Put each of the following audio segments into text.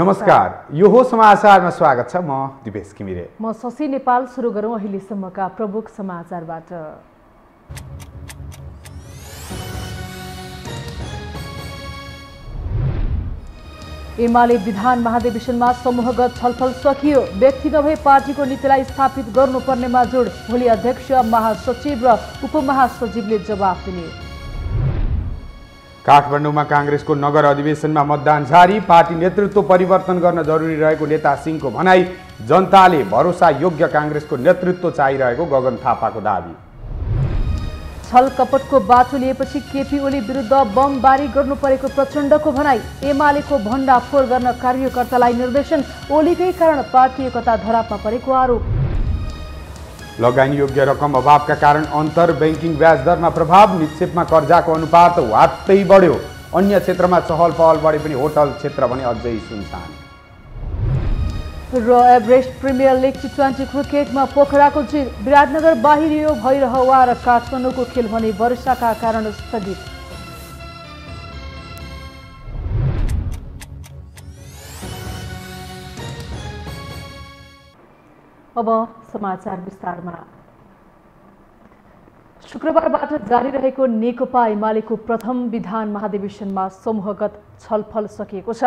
नमस्कार। यो हो समाचारमा स्वागत छ। म दिपेश किमिरे। म शशि नेपाल सुरु गरौँ अहिलेसम्मका प्रमुख समाचारबाट। एमाले विधान महाधिवेशनमा समूहगत छलफल सकियो। व्यक्ति नभए पार्टीको नीतिलाई स्थापित गर्नुपर्नेमा जोड। भोलि अध्यक्ष महासचिव र उपमहासचिवले जवाफ दिने। काठमाडौँमा काङ्ग्रेसको नगर अधिवेशनमा मतदान जारी पार्टी नेतृत्व परिवर्तन गर्न जरुरी रहेको नेता सिंहको भनाई जनताले भरोसा योग्य काङ्ग्रेसको नेतृत्व चाहिरहेको गगन थापाको दावी। छल कपटको बाटो लिएपछि केपी ओली विरुद्ध बमबारी गर्नु परेको प्रचण्डको भनाई एमालेको भण्डाफोर गर्न कार्यकर्तालाई निर्देशन ओलीकै कारण पार्टी एकता धरापमा परेको आरोप। लगानी योग्य रकम अभावका कारण अन्तर ब्याङ्किङ ब्याज दरमा प्रभाव निक्षेपमा कर्जाको अनुपात वात्तै बढ्यो। अन्य क्षेत्रमा चहल पहल बढे पनि होटल क्षेत्र भने अझै सुनसान। र Everest premier league T twenty क्रिकेटमा पोखराको जित। विराटनगर बाहिरियो भइरहवा र काठमाडौँको खेल भने वर्षाका कारण स्थगित। समाचार विस्तारमा। शुक्रबारबाट जारी रहेको नेकपा एमालेको प्रथम विधान महाधिवेशनमा समूहगत छलफल सकिएको छ।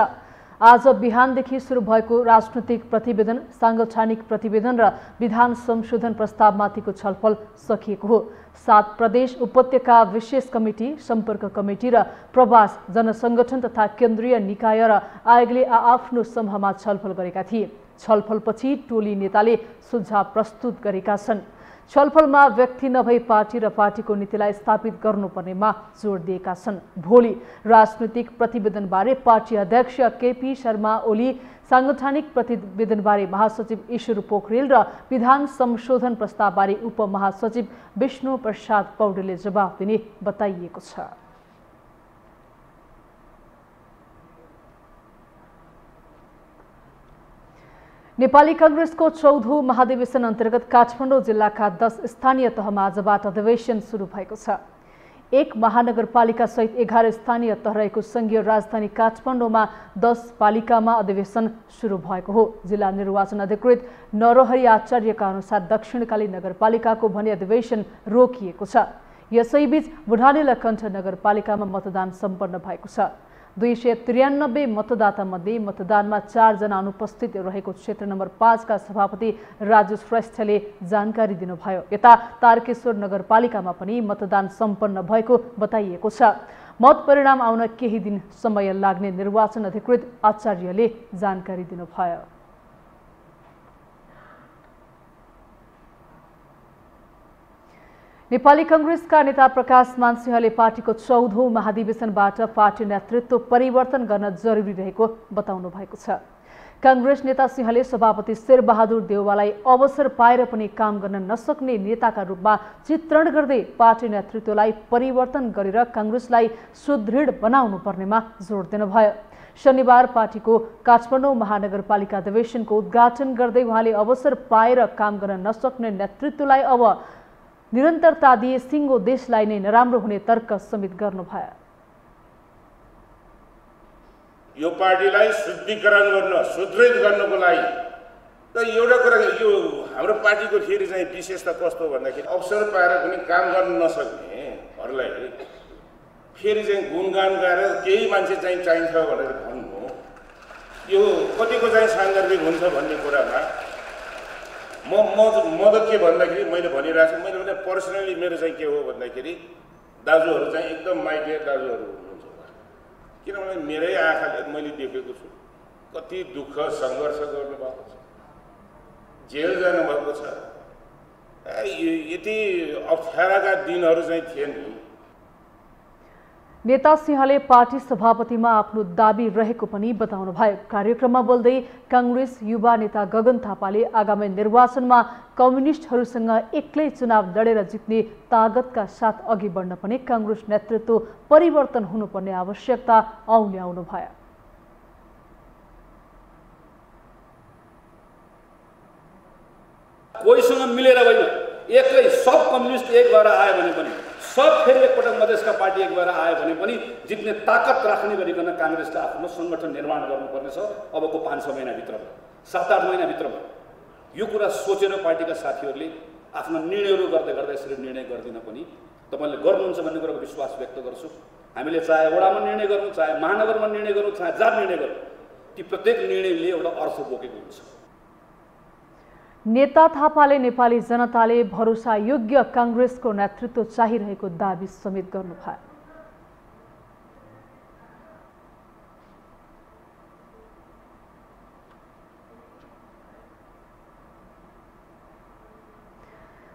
आज बिहानदेखि सुरु भएको राजनैतिक प्रतिवेदन साङ्गठनिक प्रतिवेदन र विधान संशोधन प्रस्तावमाथिको छलफल सकिएको हो। सात प्रदेश उपत्यका विशेष कमिटी सम्पर्क कमिटी र प्रवास जनसङ्गठन तथा केन्द्रीय निकाय र आयोगले आआफ्नो समूहमा छलफल गरेका थिए। छलफलपछि टोली नेताले सुझाव प्रस्तुत गरेका छन्। छलफलमा व्यक्ति नभई पार्टी र पार्टीको नीतिलाई स्थापित गर्नुपर्नेमा जोड दिएका छन्। भोलि राजनैतिक प्रतिवेदनबारे पार्टी अध्यक्ष केपी शर्मा ओली साङ्गठनिक प्रतिवेदनबारे महासचिव ईश्वर पोखरेल र विधान संशोधन प्रस्तावबारे उपमहासचिव विष्णु प्रसाद पौडेलले जवाफ दिने बताइएको छ। नेपाली कङ्ग्रेसको चौधौँ महाधिवेशन अन्तर्गत काठमाडौँ जिल्लाका दस स्थानीय तहमा आजबाट अधिवेशन सुरु भएको छ। एक महानगरपालिका सहित एघार स्थानीय तह रहेको सङ्घीय राजधानी काठमाडौँमा दस पालिकामा अधिवेशन सुरु भएको हो। जिल्ला निर्वाचन अधिकृत नरहरि आचार्यका अनुसार दक्षिणकाली नगरपालिकाको भने अधिवेशन रोकिएको छ। यसैबीच बुढानी लखण्ठ नगरपालिकामा मतदान सम्पन्न भएको छ। दुई सय त्रियानब्बे मतदाता मध्ये मतदानमा चारजना अनुपस्थित रहेको क्षेत्र नम्बर पाँचका सभापति राजु श्रेष्ठले जानकारी दिनुभयो। यता तारकेश्वर नगरपालिकामा पनि मतदान सम्पन्न भएको बताइएको छ। मत परिणाम आउन केही दिन समय लाग्ने निर्वाचन अधिकृत आचार्यले जानकारी दिनुभयो। नेपाली कङ्ग्रेसका नेता प्रकाश मानसिंहले पार्टीको चौधौँ महाधिवेशनबाट पार्टी नेतृत्व परिवर्तन गर्न जरुरी रहेको बताउनु भएको छ। काङ्ग्रेस नेता सिंहले सभापति शेरबहादुर देउवालाई अवसर पाएर पनि काम गर्न नसक्ने नेताका रूपमा चित्रण गर्दै पार्टी नेतृत्वलाई परिवर्तन गरेर काङ्ग्रेसलाई सुदृढ बनाउनु पर्नेमा जोड दिनुभयो। शनिबार पार्टीको काठमाडौँ महानगरपालिका अधिवेशनको उद्घाटन गर्दै उहाँले अवसर पाएर काम गर्न नसक्ने नेतृत्वलाई अब निरन्तरता दिए सिङ्गो देशलाई नै नराम्रो हुने तर्क समेत गर्नुभयो यो पार्टीलाई शुद्धिकरण गर्न सुदृढ गर्नको लागि र एउटा कुरा यो हाम्रो पार्टीको फेरि चाहिँ विशेषता कस्तो भन्दाखेरि अवसर पाएर पनि काम गर्न नसक्नेहरूलाई फेरि चाहिँ गुणगान गाएर केही मान्छे चाहिँ चाहिन्छ भनेर भन्नु यो कतिको चाहिँ सान्दर्भिक हुन्छ भन्ने कुरामा म म म त के भन्दाखेरि मैले भनिरहेको छु मैले भने पर्सनली मेरो चाहिँ के हो भन्दाखेरि दाजुहरू चाहिँ एकदम माइडियर दाजुहरू हुनुहुन्छ किनभने मेरै आँखाले मैले देखेको छु कति दुःख सङ्घर्ष गर्नुभएको छ। जेल जानुभएको छ। यति अप्ठ्याराका दिनहरू चाहिँ थिए नि नेता सिंहले पार्टी सभापतिमा आफ्नो दाबी रहेको पनि बताउनुभयो कार्यक्रममा बोल्दै काङ्ग्रेस युवा नेता गगन थापाले आगामी निर्वाचनमा कम्युनिस्टहरूसँग एक्लै चुनाव लडेर जित्ने तागतका साथ अघि बढ्न पनि काङ्ग्रेस नेतृत्व परिवर्तन हुनुपर्ने आवश्यकता औल्याउनु भयो कोहीसँग मिलेर होइन एक्लै सब कम्युनिस्ट एक भएर आयो भने पनि सब फेरि एकपटक मधेसका पार्टी एक भएर आयो भने पनि जित्ने ताकत राख्ने गरिकन काङ्ग्रेसले आफ्नो सङ्गठन निर्माण गर्नुपर्नेछ। अबको पाँच छ महिनाभित्रमा सात आठ महिनाभित्रमा यो कुरा सोचेर पार्टीका साथीहरूले आफ्ना निर्णयहरू गर्दै गर्दा यसरी निर्णय गर्दिन पनि तपाईँले गर्नुहुन्छ भन्ने कुराको विश्वास व्यक्त गर्छु। हामीले चाहे वडामा निर्णय गरौँ चाहे महानगरमा निर्णय गरौँ चाहे जहाँ निर्णय गरौँ ती प्रत्येक निर्णयले एउटा अर्थ बोकेको हुन्छ। नेता थापाले नेपाली जनताले भरोसा योग्य काङ्ग्रेसको नेतृत्व चाहिरहेको दावी समेत गर्नुभयो।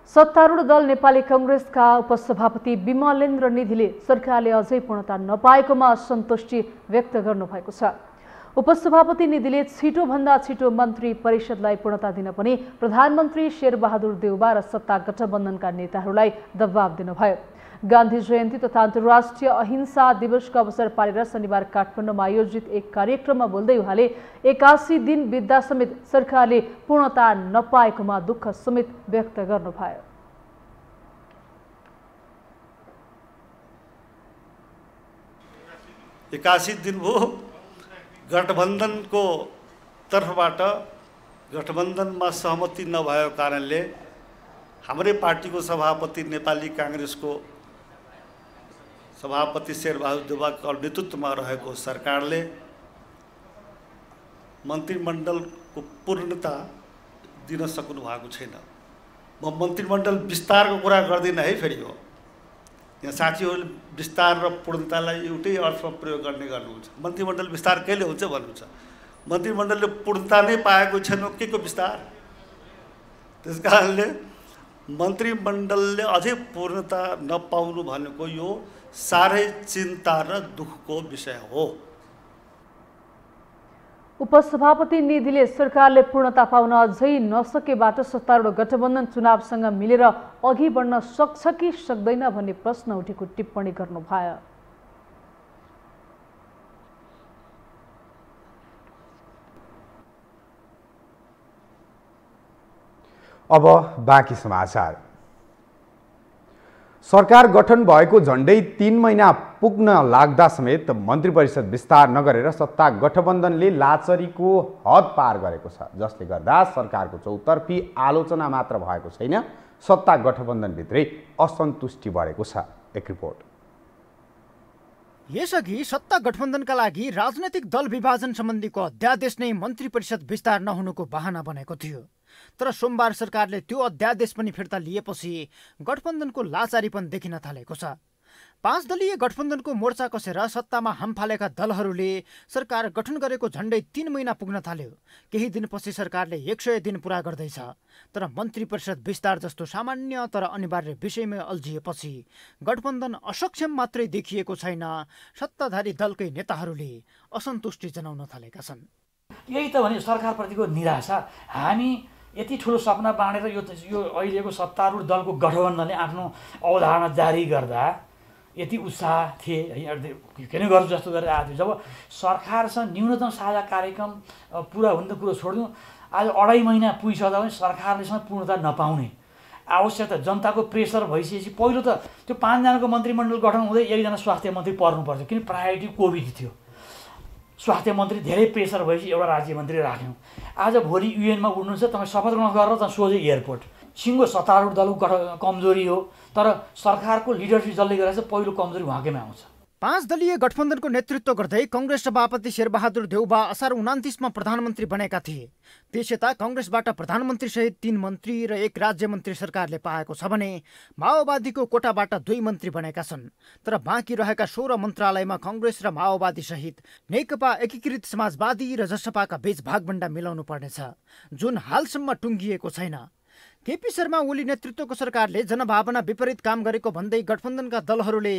सत्तारूढ दल नेपाली कङ्ग्रेसका उपसभापति विमलेन्द्र निधिले सरकारले अझै पूर्णता नपाएकोमा असन्तुष्टि व्यक्त गर्नुभएको छ। उपसभापति निधिले छिटोभन्दा छिटो मन्त्री परिषदलाई पूर्णता दिन पनि प्रधानमन्त्री शेरबहादुर देउबा र सत्ता गठबन्धनका नेताहरूलाई दबाव दिनुभयो। गान्धी जयन्ती तथा अन्तर्राष्ट्रिय अहिंसा दिवसको अवसर पारेर शनिबार काठमाडौँमा आयोजित एक कार्यक्रममा बोल्दै उहाँले एकासी दिन बित्दा समेत सरकारले पूर्णता नपाएकोमा दुःख समेत व्यक्त गर्नुभयो। एकासी दिन भयो गठबन्धनको तर्फबाट गठबन्धनमा सहमति नभएको कारणले हाम्रै पार्टीको सभापति नेपाली काङ्ग्रेसको सभापति शेरबहादुर देवाको नेतृत्वमा रहेको सरकारले मन्त्रीमण्डलको पूर्णता दिन सक्नु भएको छैन। म मन्त्रीमण्डल विस्तारको कुरा गर्दिनँ है फेरि हो। यहाँ साथीहरूले विस्तार र पूर्णतालाई एउटै अर्थमा प्रयोग गर्ने गर्नुहुन्छ। मन्त्रीमण्डल विस्तार कहिले हुन्छ भन्नुहुन्छ। मन्त्रीमण्डलले पूर्णता नै पाएको छैन के को विस्तार? त्यस कारणले मन्त्रीमण्डलले अझै पूर्णता नपाउनु भनेको यो साह्रै चिन्ता र दुःखको विषय हो। उपसभापति निधिले सरकारले पूर्णता पाउन अझै नसकेबाट सत्तारूढ गठबन्धन चुनावसँग मिलेर अघि बढ्न सक्छ कि सक्दैन भन्ने प्रश्न उठेको टिप्पणी गर्नुभयो। अब बाँकी समाचार। सरकार गठन भएको झन्डै तिन महिना पुग्न लाग्दा समेत मन्त्री परिषद विस्तार नगरेर सत्ता गठबन्धनले लाचरीको हद पार गरेको छ। जसले गर्दा सरकारको चौतर्फी आलोचना मात्र भएको छैन सत्ता गठबन्धनभित्रै असन्तुष्टि बढेको छ। एक रिपोर्ट। यसअघि सत्ता गठबन्धनका लागि राजनैतिक दल विभाजन सम्बन्धीको अध्यादेश नै मन्त्री परिषद विस्तार नहुनुको बहाना बनेको थियो। तर सोमबार सरकारले त्यो अध्यादेश पनि फिर्ता लिएपछि गठबन्धनको लाचारीपन देखिन थालेको छ। पाँच दलीय गठबन्धनको मोर्चा कसेर सत्तामा हाम फालेका दलहरूले सरकार गठन गरेको झन्डै तीन महिना पुग्न थाल्यो। केही दिनपछि सरकारले एक सय दिन पुरा गर्दैछ। तर मन्त्री परिषद विस्तार जस्तो सामान्य तर अनिवार्य विषयमै अल्झिएपछि गठबन्धन असक्षम मात्रै देखिएको छैन सत्ताधारी दलकै नेताहरूले असन्तुष्टि जनाउन थालेका छन्। यही त भने सरकारप्रतिको निराशा। हामी यति ठुलो सपना बाँडेर यो यो अहिलेको सत्तारूढ दलको गठबन्धनले आफ्नो अवधारणा जारी गर्दा यति उत्साह थिए है के नै गर्छु जस्तो गरेर आएको थियो। जब सरकारसँग न्यूनतम साझा कार्यक्रम पुरा हुने कुरो छोडिदिउँ। आज अढाई महिना पुगिसक्दा पनि सरकारलेसँग पूर्णता नपाउने। आवश्यकता जनताको प्रेसर भइसकेपछि पहिलो त त्यो पाँचजनाको मन्त्रीमण्डल गठन हुँदै एकजना स्वास्थ्य मन्त्री पर्नु पर्थ्यो किन प्रायोरिटी कोभिड थियो। स्वास्थ्य मन्त्री धेरै प्रेसर भएपछि एउटा राज्य मन्त्री राख्यौँ। आज भोलि युएनमा उड्नुहुन्छ तपाईँ शपथ ग्रहण गरेर त सोझै एयरपोर्ट। सिङ्गो सत्तारूढ दलको कमजोरी हो तर सरकारको लिडरसिप जसले गरेर चाहिँ पहिलो कमजोरी उहाँकैमा आउँछ। पाँच दलीय गठबन्धनको नेतृत्व गर्दै कङ्ग्रेस सभापति शेरबहादुर देउबा असार उनातिसमा प्रधानमन्त्री बनेका थिए। त्यस यता कङ्ग्रेसबाट प्रधानमन्त्रीसहित तीन मन्त्री र एक राज्य मन्त्री सरकारले पाएको छ भने माओवादीको कोटाबाट दुई मन्त्री बनेका छन्। तर बाँकी रहेका सोह्र मन्त्रालयमा कङ्ग्रेस र माओवादी सहित नेकपा एकीकृत समाजवादी र जसपाका बीच भागभण्डा मिलाउनु पर्नेछ। जुन हालसम्म टुङ्गिएको छैन। केपी शर्मा ओली नेतृत्वको सरकारले जनभावना विपरीत काम गरेको भन्दै गठबन्धनका दलहरूले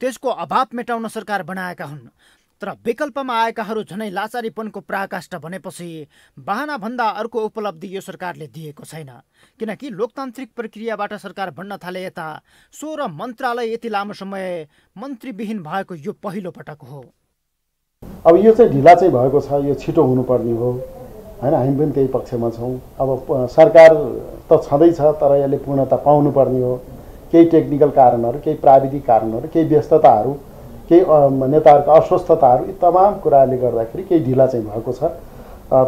त्यसको अभाव मेटाउन सरकार बनाएका हुन्। तर विकल्पमा आएकाहरू झनै लाचारीपनको प्राकाष्ठ बनेपछि बाहना भन्दा अर्को उपलब्धि यो सरकारले दिएको छैन। किनकि लोकतान्त्रिक प्रक्रियाबाट सरकार बन्न थाले यता सोह्र मन्त्रालय यति लामो समय मन्त्रीविहीन भएको यो पहिलो पटक हो। अब यो चाहिँ ढिला चाहिँ भएको छ यो छिटो हुनुपर्ने हो। होइन हामी पनि त्यही पक्षमा छौँ। अब सरकार त छँदैछ तर यसले पूर्णता पाउनुपर्ने हो। केही टेक्निकल कारणहरू केही प्राविधिक कारणहरू केही व्यस्तताहरू केही नेताहरूको अस्वस्थताहरू यी तमाम कुराले गर्दाखेरि केही ढिला चाहिँ भएको छ।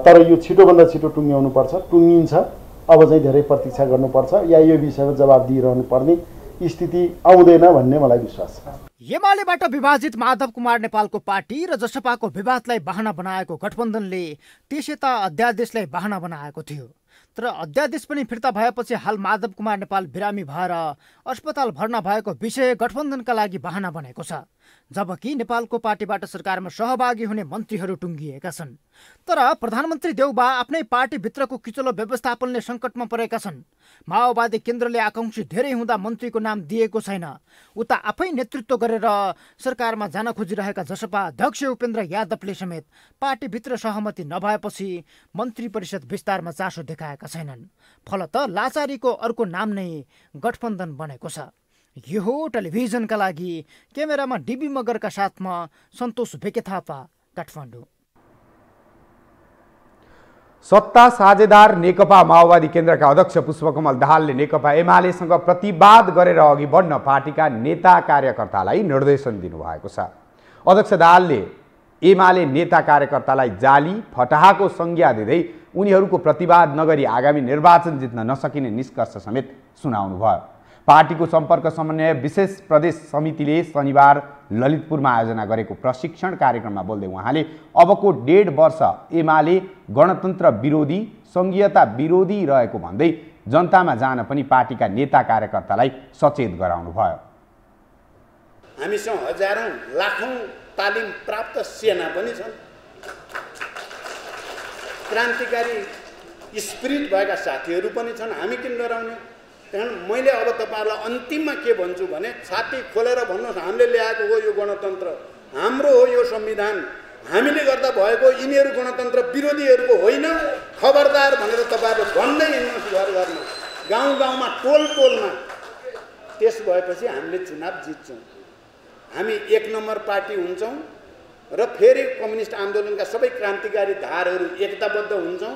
तर यो छिटोभन्दा छिटो टुङ्ग्याउनुपर्छ टुङ्गिन्छ। अब चाहिँ धेरै प्रतीक्षा गर्नुपर्छ या यो विषयमा जवाब दिइरहनु पर्ने स्थिति आउँदैन भन्ने मलाई विश्वास छ। एमालेबाट विभाजित माधव कुमार नेपालको पार्टी र जसपाको विवादलाई बहाना बनाएको गठबन्धनले त्यसयता अध्यादेशलाई बहाना बनाएको थियो। तर अध्यादेश पनि फिर्ता भएपछि हाल माधव कुमार नेपाल बिरामी भएर अस्पताल भर्ना भएको विषय गठबन्धनका लागि बहाना बनेको छ। जबकि नेपालको पार्टीबाट सरकारमा सहभागी हुने मन्त्रीहरू टुङ्गिएका छन्। तर प्रधानमन्त्री देउबा आफ्नै पार्टीभित्रको किचलो व्यवस्थापनले सङ्कटमा परेका छन्। माओवादी केन्द्रले आकाङ्क्षी धेरै हुँदा मन्त्रीको नाम दिएको छैन। उता आफै नेतृत्व गरेर सरकारमा जान खोजिरहेका जसपा अध्यक्ष उपेन्द्र यादवले समेत पार्टीभित्र सहमति नभएपछि मन्त्री परिषद विस्तारमा चासो देखाएका छैनन्। फलत लाचारीको अर्को नाम नै गठबन्धन बनेको छ। यो टेलिभिजनका लागि। क्यामेरामा डिबी मगरका साथमा सन्तोष भेके थापा काठमाडौँ। सत्ता साझेदार नेकपा माओवादी केन्द्रका अध्यक्ष पुष्पकमल दाहालले नेकपा एमालेसँग प्रतिवाद गरेर अघि बढ्न पार्टीका नेता कार्यकर्तालाई निर्देशन दिनुभएको छ। अध्यक्ष दाहालले एमाले नेता कार्यकर्तालाई जाली फटाहाको संज्ञा दिँदै उनीहरूको प्रतिवाद नगरी आगामी निर्वाचन जित्न नसकिने निष्कर्ष समेत सुनाउनु भयो पार्टीको सम्पर्क समन्वय विशेष प्रदेश समितिले शनिबार ललितपुरमा आयोजना गरेको प्रशिक्षण कार्यक्रममा बोल्दै उहाँले अबको डेढ वर्ष एमाले गणतन्त्र विरोधी सङ्घीयता विरोधी रहेको भन्दै जनतामा जान पनि पार्टीका नेता कार्यकर्तालाई सचेत गराउनु भयो हामीसँग हजारौँ लाखौँ तालिम प्राप्त सेना पनि छन्। क्रान्तिकारी स्पिरिट भएका साथीहरू पनि छन्। हामी किन डराउने? त्यहाँ मैले अब तपाईँहरूलाई अन्तिममा के भन्छु भने छाती खोलेर भन्नुहोस् हामीले ल्याएको हो यो गणतन्त्र। हाम्रो हो यो संविधान। हामीले गर्दा भएको यिनीहरू गणतन्त्र विरोधीहरूको होइन खबरदार भनेर तपाईँहरू भन्दै हिँड्नुहोस् घर घरमा। गाउँ गाउँमा टोल टोलमा। त्यस भएपछि हामीले चुनाव जित्छौँ। हामी एक नम्बर पार्टी हुन्छौँ र फेरि कम्युनिस्ट आन्दोलनका सबै क्रान्तिकारी धारहरू एकताबद्ध हुन्छौँ।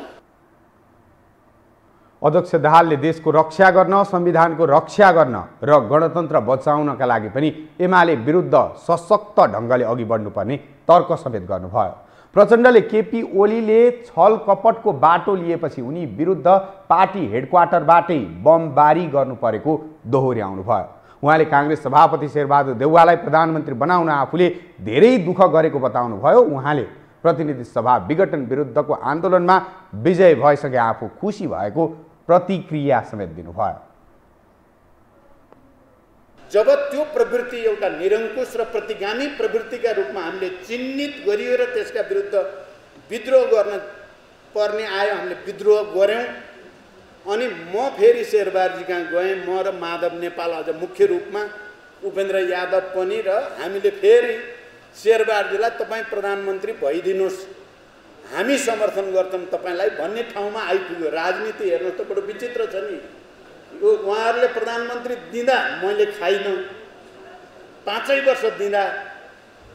अध्यक्ष दाहालले देशको रक्षा गर्न संविधानको रक्षा गर्न र गणतन्त्र बचाउनका लागि पनि एमाले विरुद्ध सशक्त ढङ्गले अघि बढ्नुपर्ने तर्क समेत गर्नुभयो। प्रचण्डले केपी ओलीले छल कपटको बाटो लिएपछि उनी विरुद्ध पार्टी हेडक्वार्टरबाटै बमबारी गर्नु परेको दोहोर्याउनु भयो। उहाँले काङ्ग्रेस सभापति शेरबहादुर देउवालाई प्रधानमन्त्री बनाउन आफूले धेरै दुःख गरेको बताउनुभयो उहाँले प्रतिनिधि सभा विघटन विरुद्धको आन्दोलनमा विजय भइसके आफू खुसी भएको प्रतिक्रिया समेत दिनुभयो जब त्यो प्रवृत्ति एउटा निरङ्कुश र प्रतिगामी प्रवृत्तिका रूपमा हामीले चिन्हित गरियो र त्यसका विरुद्ध विद्रोह गर्न पर्ने आयो हामीले विद्रोह गऱ्यौँ। अनि म फेरि शेरबारजी कहाँ गएँ म र माधव नेपाल अझ मुख्य रूपमा उपेन्द्र यादव पनि र हामीले फेरि शेरबारजीलाई तपाईँ प्रधानमन्त्री भइदिनुहोस्। हामी समर्थन गर्छौँ तपाईँलाई भन्ने ठाउँमा आइपुग्यो। राजनीति हेर्नुहोस् त बडो विचित्र छ नि। यो उहाँहरूले प्रधानमन्त्री दिँदा मैले खाइनँ। पाँचै वर्ष दिँदा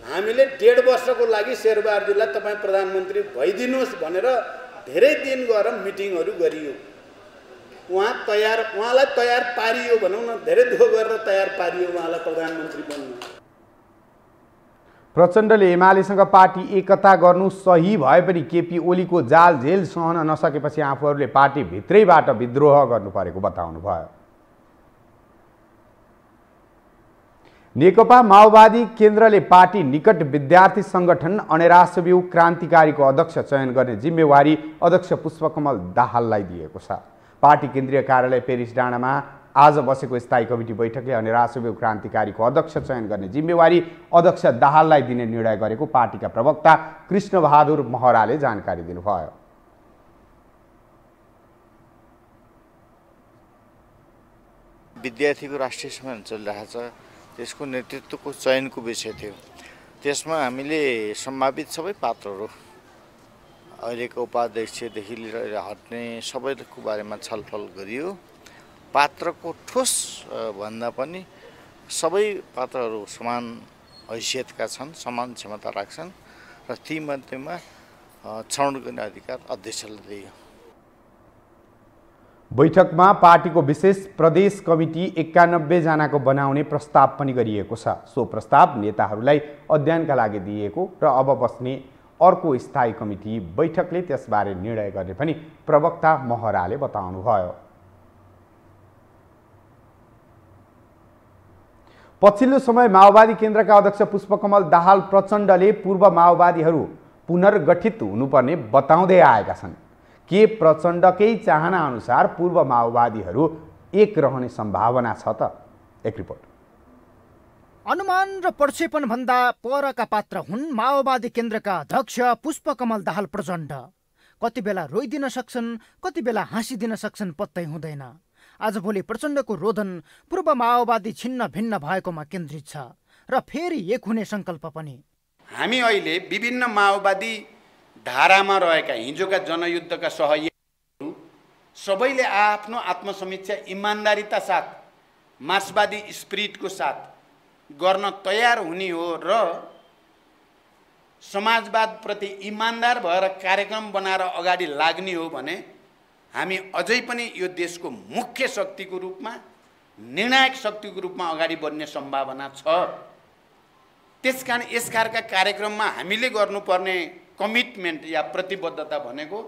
हामीले डेढ वर्षको लागि शेरबहादुरलाई तपाईँ प्रधानमन्त्री भइदिनुहोस् भनेर धेरै दिन गएर मिटिङहरू गरियो। उहाँ तयार उहाँलाई तयार पारियो भनौँ न धेरै दुःख गरेर तयार पारियो उहाँलाई प्रधानमन्त्री बन्नु। प्रचण्डले एमालेसँग पार्टी एकता गर्नु सही भए पनि केपी ओलीको जाल झेल सहन नसकेपछि आफूहरूले पार्टी भित्रैबाट विद्रोह गर्नु परेको बताउनु भयो नेकपा माओवादी केन्द्रले पार्टी निकट विद्यार्थी सङ्गठन अनेरासब्यू क्रान्तिकारीको अध्यक्ष चयन गर्ने जिम्मेवारी अध्यक्ष पुष्पकमल दाहाललाई दिएको छ। पार्टी केन्द्रीय कार्यालय पेरिस डाँडामा आज बसेको स्थायी कमिटी बैठकले अनेरासब्यू क्रान्तिकारीको अध्यक्ष चयन गर्ने जिम्मेवारी अध्यक्ष दाहाललाई दिने निर्णय गरेको पार्टीका प्रवक्ता कृष्णबहादुर महराले जानकारी दिनुभयो। विद्यार्थीको राष्ट्रिय सम्मेलन चलिरहेको छ त्यसको नेतृत्वको चयनको विषय थियो। त्यसमा हामीले सम्भावित सबै पात्रहरू अहिलेको उपाध्यक्षदेखि लिएर हट्ने सबैको बारेमा छलफल गरियो। पात्रको ठोस भन्दा पनि सबै पात्रहरू समान हैसियतका छन् समान क्षमता राख्छन् र तीमध्येमा छनौट गर्ने अधिकार अध्यक्षले दियो। बैठकमा पार्टीको विशेष प्रदेश कमिटी एकानब्बेजनाको बनाउने प्रस्ताव पनि गरिएको छ। सो प्रस्ताव नेताहरूलाई अध्ययनका लागि दिइएको र अब बस्ने अर्को स्थायी कमिटी बैठकले त्यसबारे निर्णय गर्ने पनि प्रवक्ता महराले बताउनुभयो। पछिल्लो समय माओवादी केन्द्रका अध्यक्ष पुष्पकमल दाहाल प्रचण्डले पूर्व माओवादीहरू पुनर्गठित हुनुपर्ने बताउँदै आएका छन्। के प्रचण्डकै चाहना अनुसार पूर्व माओवादीहरू एक रहने सम्भावना छ त? एक रिपोर्ट। अनुमान र प्रक्षेपणभन्दा परका पात्र हुन् माओवादी केन्द्रका अध्यक्ष पुष्पकमल दाहाल प्रचण्ड। कति बेला रोइदिन सक्छन् कति बेला हाँसिदिन सक्छन् पत्तै हुँदैन। आजभोलि प्रचण्डको रोदन पूर्व माओवादी छिन्न भिन्न भएकोमा केन्द्रित छ र फेरि एक हुने सङ्कल्प पनि। हामी अहिले विभिन्न माओवादी धारामा रहेका हिजोका जनयुद्धका सहयोगीहरू सबैले आफ्नो आत्मसमीक्षा इमान्दारिता साथ मार्क्सवादी स्पिरिटको साथ गर्न तयार हुने हो र समाजवादप्रति इमान्दार भएर कार्यक्रम बनाएर अगाडि लाग्ने हो भने हामी अझै पनि यो देशको मुख्य शक्तिको रूपमा निर्णायक शक्तिको रूपमा अगाडि बढ्ने सम्भावना छ। त्यसकारण यसकारका कार्यक्रममा हामीले गर्नुपर्ने कमिटमेन्ट या प्रतिबद्धता भनेको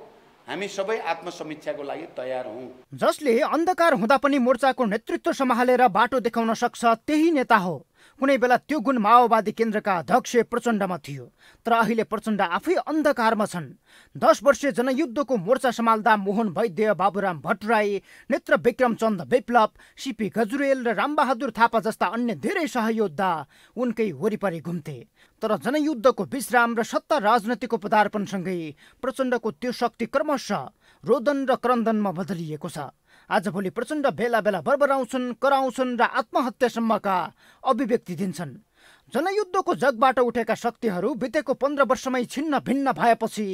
हामी सबै आत्मसमीक्षाको लागि तयार हौँ। जसले अन्धकार हुँदा पनि मोर्चाको नेतृत्व सम्हालेर बाटो देखाउन सक्छ त्यही नेता हो। कुनै बेला त्यो गुण माओवादी केन्द्रका अध्यक्ष प्रचण्डमा थियो तर अहिले प्रचण्ड आफै अन्धकारमा छन्। दस वर्षीय जनयुद्धको मोर्चा सम्हाल्दा मोहन वैद्य बाबुराम भट्टराई नेत्र विक्रम चन्द विप्लव सिपी गजुरेल र रामबहादुर थापा जस्ता अन्य धेरै सहयोद्धा उनकै वरिपरि घुम्थे। तर जनयुद्धको विश्राम र सत्ता राजनीतिको पदार्पणसँगै प्रचण्डको त्यो शक्ति क्रमशः रोदन र क्रन्दनमा बदलिएको छ। आजभोलि प्रचण्ड बेला बेला बरबराउँछन् कराउँछन् र आत्महत्यासम्मका अभिव्यक्ति दिन्छन्। जनयुद्धको जगबाट उठेका शक्तिहरू बितेको पन्ध्र वर्षमै छिन्न भिन्न भएपछि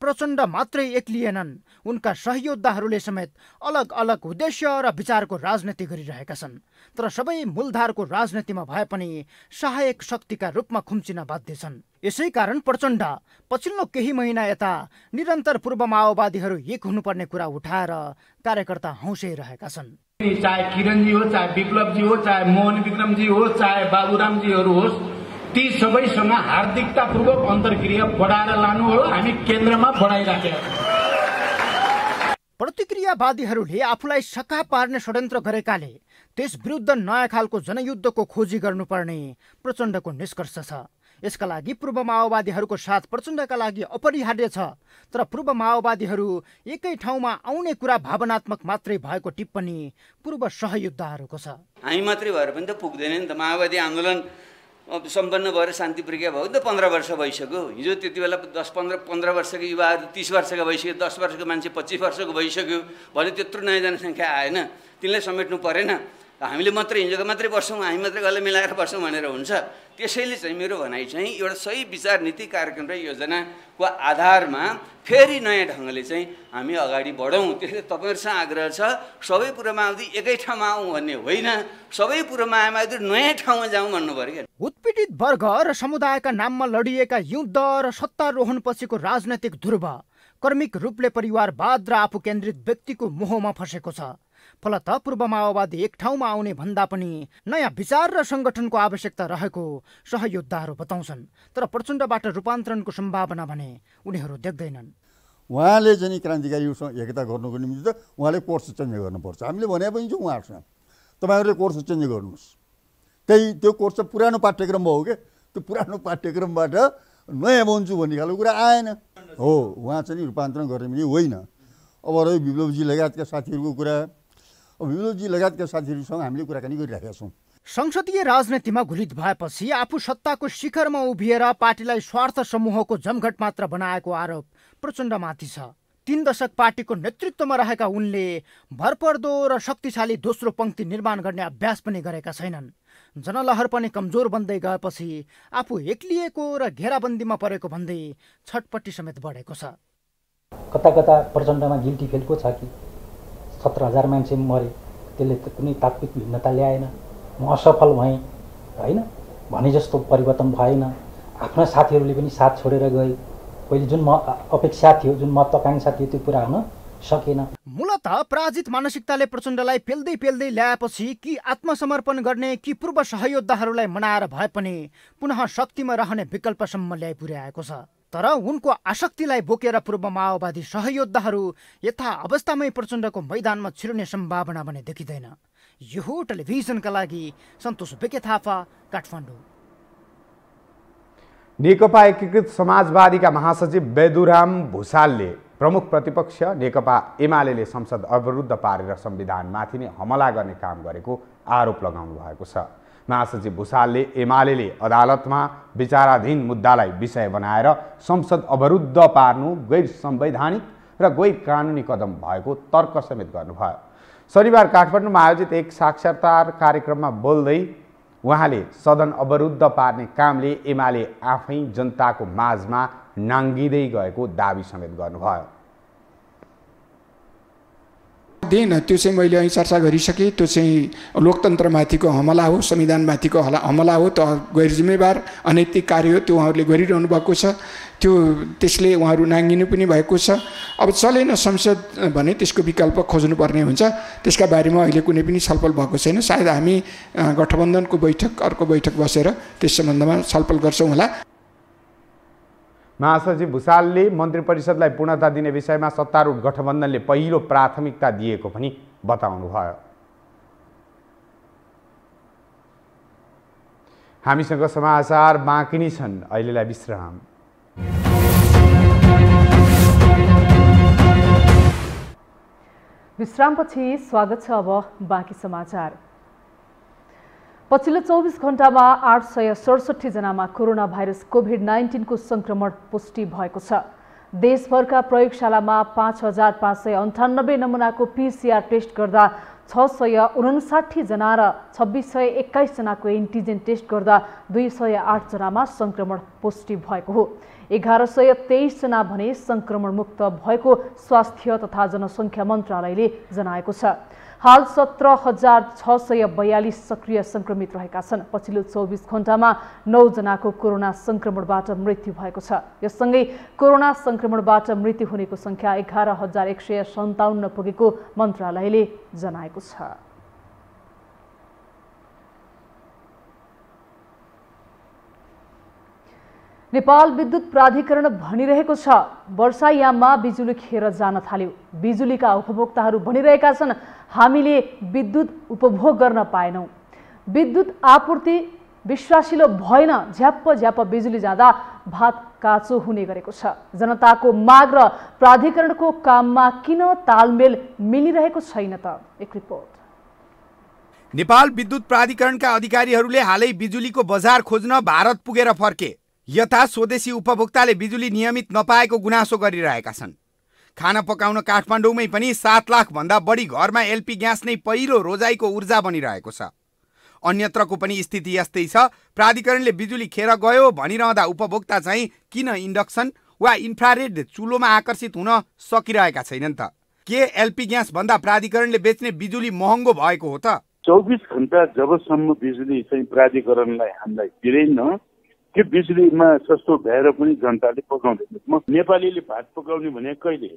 प्रचण्ड मात्रै एक्लिएनन् उनका सहयोद्धाहरूले समेत अलग अलग उद्देश्य र विचारको राजनीति गरिरहेका छन्। तर सबै मूलधारको राजनीतिमा भए पनि सहायक शक्तिका रूपमा खुम्चिन बाध्य छन्। यसै कारण प्रचण्ड पछिल्लो केही महिना यता निरन्तर पूर्व माओवादीहरू एक हुनुपर्ने कुरा उठाएर कार्यकर्ता हौसिरहेका छन्। चाहे किरणजी हो चाहे विप्लवजी हो चाहे मोहन विक्रमजी हो चाहे बाबुरामजीहरू होस् ती सबैसँग हार्दिकतापूर्वक अन्तर्क्रिया बढाएर लानु हो हामी केन्द्रमा बढाइराखेका छौँ। प्रतिक्रियावादीहरूले आफूलाई सका पार्ने षड्यन्त्र गरेकाले त्यस विरुद्ध नयाँ खालको जनयुद्धको खोजी गर्नुपर्ने प्रचण्डको निष्कर्ष छ। यसका लागि पूर्व माओवादीहरूको साथ प्रचण्डका लागि अपरिहार्य छ। तर पूर्व माओवादीहरू एकै ठाउँमा आउने कुरा भावनात्मक मात्रै भएको टिप्पणी पूर्व सहयोद्धाहरूको छ। हामी मात्रै भएर पनि त पुग्दैन नि त। माओवादी आन्दोलन सम्पन्न भएर शान्ति प्रक्रिया भयो नि त पन्ध्र वर्ष भइसक्यो। हिजो त्यति बेला दस पन्ध्र पन्ध्र वर्षको युवाहरू तिस वर्षका भइसक्यो दस वर्षको मान्छे पच्चिस वर्षको भइसक्यो। भने त्यत्रो नयाँ जनसङ्ख्या आएन तिनलाई समेट्नु परेन। हामीले मात्रै हिजोको मात्रै बस्छौँ हामी मात्रै गल्ल मिलाएर बस्छौँ भनेर हुन्छ। त्यसैले चाहिँ मेरो भनाइ चाहिँ एउटा सही विचार नीति कार्यक्रम र योजनाको आधारमा फेरि नयाँ ढङ्गले चाहिँ हामी अगाडि बढौँ। त्यसले तपाईँहरूसँग आग्रह छ सबै पूर्व माओवादी एकै ठाउँमा आउँ भन्ने होइन। सबै पूर्व माओवादी नयाँ ठाउँमा जाउँ भन्नु पऱ्यो क्या। उत्पीडित वर्ग र समुदायका नाममा लडिएका युद्ध र सत्तारोहण पछिको राजनैतिक ध्रुव कर्मिक रूपले परिवारवाद र आफू केन्द्रित व्यक्तिको मोहमा फसेको छ। फलत पूर्व माओवादी एक ठाउँमा आउने भन्दा पनि नयाँ विचार र सङ्गठनको आवश्यकता रहेको सहयोद्धाहरू बताउँछन्। तर प्रचण्डबाट रूपान्तरणको सम्भावना भने उनीहरू देख्दैनन्। उहाँले चाहिँ क्रान्तिकारीसँग एकता गर्नुको निम्ति त उहाँले कोर्स चेन्ज गर्नुपर्छ। हामीले भने पनि छौँ उहाँहरूसँग तपाईँहरूले कोर्स चेन्ज गर्नुहोस्। त्यही त्यो कोर्स चाहिँ पुरानो पाठ्यक्रम भयो क्या त्यो पुरानो पाठ्यक्रमबाट नयाँ बन्छु भन्ने खालको कुरा आएन। हो उहाँ चाहिँ रूपान्तरण गर्ने होइन। अब रह्यो विप्लवजी लगायतका साथीहरूको कुरा विनोदजी लगायतका साथीहरूसँग हामीले कुराकानी गरिरहेका छौँ। संसदीय राजनीतिमा घुलित भएपछि आफू सत्ताको शिखरमा उभिएर पार्टीलाई स्वार्थ समूहको जमघट मात्र बनाएको आरोप प्रचण्डमाथि छ। तीन दशक पार्टीको नेतृत्वमा रहेका उनले भरपर्दो र शक्तिशाली दोस्रो पङ्क्ति निर्माण गर्ने अभ्यास पनि गरेका छैनन्। जनलहर पनि कमजोर बन्दै गएपछि आफू एक्लिएको र घेराबन्दीमा परेको भन्दै छटपट्टि समेत बढेको छ। कता कता प्रचण्डमा गिल्टी फेलको छ कि? सत्र हजार मान्छे मरे त्यसले त कुनै तात्विक भिन्नता ल्याएन। म असफल भएँ होइन? भने जस्तो परिवर्तन भएन। आफ्ना साथीहरूले पनि साथ छोडेर गए। पहिले जुन म अपेक्षा थियो जुन महत्त्वाकाङ्क्षा थियो त्यो पुरा हुन सकेन। मूलत पराजित मानसिकताले प्रचण्डलाई पेल्दै पेल्दै ल्याएपछि कि आत्मसमर्पण गर्ने कि पूर्व सहयोद्धाहरूलाई मनाएर भए पनि पुनः शक्तिमा रहने विकल्पसम्म ल्याइ पुर्याएको छ। तर उनको आसक्तिलाई बोकेर पूर्व माओवादी सहयोद्धाहरू यथा अवस्थामै प्रचण्डको मैदानमा छिर्ने सम्भावना भने देखिँदैन। यो टेलिभिजनका लागि सन्तोष बेके थापा काठमाडौँ। नेकपा एकीकृत समाजवादीका महासचिव बेदुराम भूषालले प्रमुख प्रतिपक्ष नेकपा एमाले संसद अवरुद्ध पारेर संविधानमाथि नै हमला गर्ने काम गरेको आरोप लगाउनु भएको छ। महासचिव भूषालले एमाले अदालतमा विचाराधीन मुद्दालाई विषय बनाएर संसद अवरुद्ध पार्नु गैर संवैधानिक र गैर कानुनी कदम भएको तर्क समेत गर्नुभयो। शनिबार काठमाडौँमा आयोजित एक साक्षरता कार्यक्रममा बोल्दै उहाँले सदन अवरुद्ध पार्ने कामले एमाले आफै जनताको माझमा नाङ्गिँदै गएको दावी समेत गर्नुभयो। दिएन त्यो चाहिँ मैले અહીં चर्चा गरिसकेँ। त्यो चाहिँ लोकतन्त्रमाथिको हमला हो संविधानमाथिको हला हमला हो त गैर जिम्मेवार अनैतिक कार्य हो त्यो उहाँहरूले गरिरहनु भएको छ। त्यो त्यसले उहाँहरू नाङ्गिनु पनि भएको छ। अब चलेन संसद भने त्यसको विकल्प खोज्नुपर्ने हुन्छ। त्यसका बारेमा अहिले कुनै पनि छलफल भएको छैन। सायद हामी गठबन्धनको बैठक अर्को बैठक बसेर त्यस सम्बन्धमा छलफल गर्छौँ होला। महासचिव भूषालले मन्त्री परिषदलाई पूर्णता दिने विषयमा सत्तारूढ गठबन्धनले पहिलो प्राथमिकता दिएको पनि बताउनुभयो। हामीसँग समाचार बाँकी नै छन्। अहिलेलाई विश्राम। विश्रामपछि स्वागत छ अब बाँकी समाचार। पछिल्लो चौबिस घन्टामा आठ सय सडसठीजनामा कोरोना भाइरस कोभिड नाइन्टिनको सङ्क्रमण पुष्टि भएको छ। देशभरका प्रयोगशालामा पाँच हजार पाँच सय अन्ठानब्बे नमुनाको पिसिआर टेस्ट गर्दा छ सय उनासाठीजना र छब्बिस सय एक्काइसजनाको एन्टिजेन टेस्ट गर्दा दुई सय आठजनामा सङ्क्रमण पुष्टि भएको हो। एघार सय तेइसजना भने सङ्क्रमणमुक्त भएको स्वास्थ्य तथा जनसङ्ख्या मन्त्रालयले जनाएको छ। हाल सत्र हजार छ सय बयालिस सक्रिय सङ्क्रमित रहेका छन्। पछिल्लो चौबिस घन्टामा नौजनाको कोरोना सङ्क्रमणबाट मृत्यु भएको छ। यससँगै कोरोना सङ्क्रमणबाट मृत्यु हुनेको सङ्ख्या एघार हजार एक सय सन्ताउन्न पुगेको मन्त्रालयले जनाएको छ। नेपाल विद्युत प्राधिकरण भनिरहेको छ वर्षायाममा बिजुली खेर जान थाल्यो। बिजुलीका उपभोक्ताहरू भनिरहेका छन् हामीले विद्युत उपभोग गर्न पाएनौँ। विद्युत आपूर्ति विश्वासिलो भएन झ्याप्प झ्याप्प बिजुली जाँदा भात काँचो हुने गरेको छ। जनताको माग र प्राधिकरणको काममा किन तालमेल मिलिरहेको छैन त? एक रिपोर्ट। नेपाल विद्युत प्राधिकरणका अधिकारीहरूले हालै बिजुलीको बजार खोज्न भारत पुगेर फर्के। यथा स्वदेशी उपभोक्ताले बिजुली नियमित नपाएको गुनासो गरिरहेका छन्। खाना पकाउन काठमाडौँमै पनि सात लाखभन्दा बढी घरमा एलपी ग्यास नै पहिलो रोजाइको ऊर्जा बनिरहेको छ। अन्यत्रको पनि स्थिति यस्तै छ। प्राधिकरणले बिजुली खेर गयो भनिरहँदा उपभोक्ता चाहिँ किन इन्डक्सन वा इन्फ्रारेड चुलोमा आकर्षित हुन सकिरहेका छैनन् त? के एलपी ग्यास भन्दा प्राधिकरणले बेच्ने बिजुली महँगो भएको हो त? चौबिस घन्टा जबसम्म बिजुली चाहिँ प्राधिकरणलाई हामीलाई दिँदैन। त्यो बिजुलीमा सस्तो भएर पनि जनताले पकाउँदैन म नेपालीले भात पकाउने भने कहिले?